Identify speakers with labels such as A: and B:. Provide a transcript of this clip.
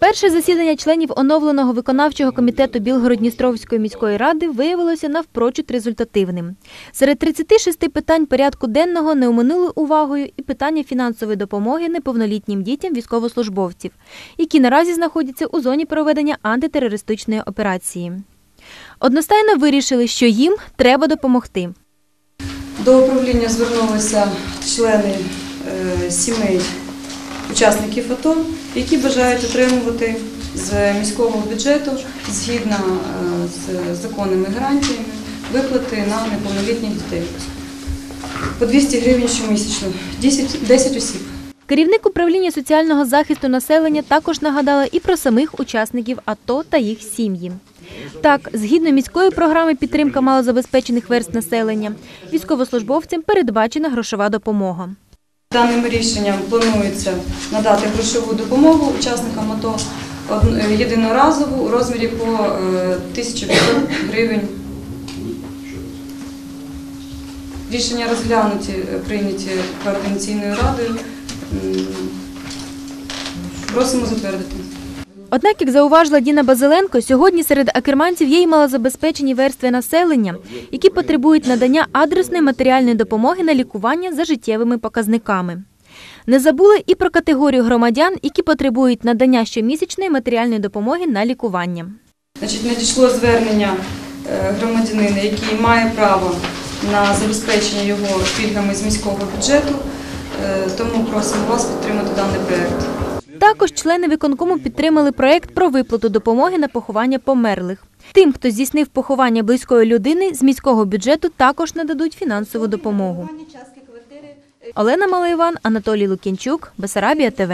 A: Перше засідання членів оновленого виконавчого комітету Білгород-Дністровської міської ради виявилося навпрочуд результативним. Серед 36 питань порядку денного не оминули увагою і питання фінансової допомоги неповнолітнім дітям військовослужбовців, які наразі знаходяться у зоні проведення антитерористичної операції. Одностайно вирішили, що їм треба допомогти.
B: До управління звернулися члени е, сімей учасників АТО, які бажають отримувати з міського бюджету згідно е, з законними гарантіями виплати на неповнолітніх дітей. По 200 гривень щомісячно, 10, 10 осіб.
A: Керівник управління соціального захисту населення також нагадала і про самих учасників АТО та їх сім'ї. Так, згідно міської програми підтримка малозабезпечених верст населення, військовослужбовцям передбачена грошова допомога.
B: Даним рішенням планується надати грошову допомогу учасникам АТО е, єдиноразову у розмірі по е, 1500 гривень. Рішення розглянуті, е, прийняті координаційною радою. Просимо затвердити.
A: Однак, як зауважила Діна Базиленко, сьогодні серед акерманців є й малозабезпечені верстви населення, які потребують надання адресної матеріальної допомоги на лікування за життєвими показниками. Не забули і про категорію громадян, які потребують надання щомісячної матеріальної допомоги на лікування.
B: Значить, надійшло звернення е, громадянина, який має право на забезпечення його пільгами з міського бюджету, Е, тому просимо вас підтримати даний проєкт.
A: Також члени виконкому підтримали проект про виплату допомоги на поховання померлих. Тим, хто здійснив поховання близької людини, з міського бюджету також нададуть фінансову допомогу. Олена Малайван, Анатолій Лукінчук, Бесарабія ТВ.